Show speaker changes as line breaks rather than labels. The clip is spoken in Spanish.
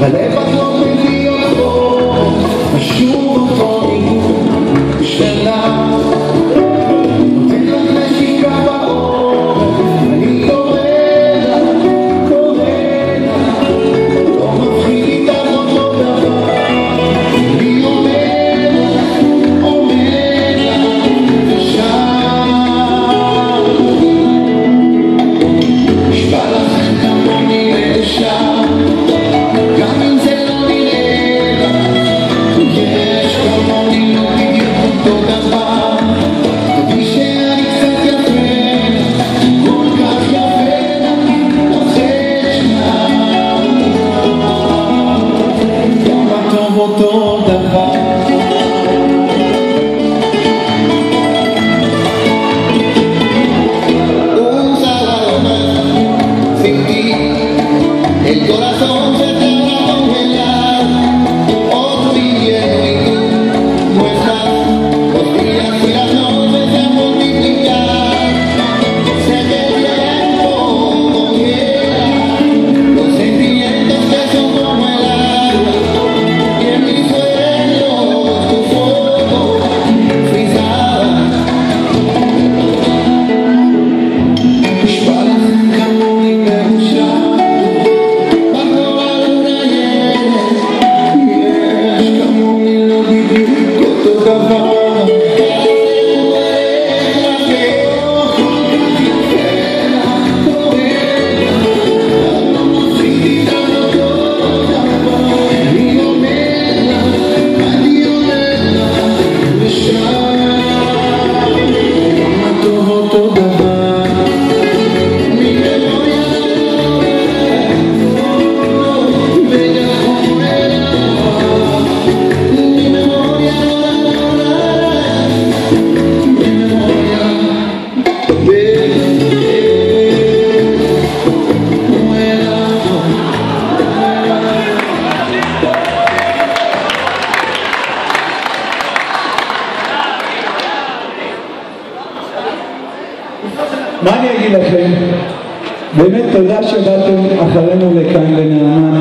relève. botão da paz. Un sábado más, sin ti, el corazón cantando
מה אני אגיד לכם? באמת תודה שבאתם אחרינו לכאן לנעמ"ת.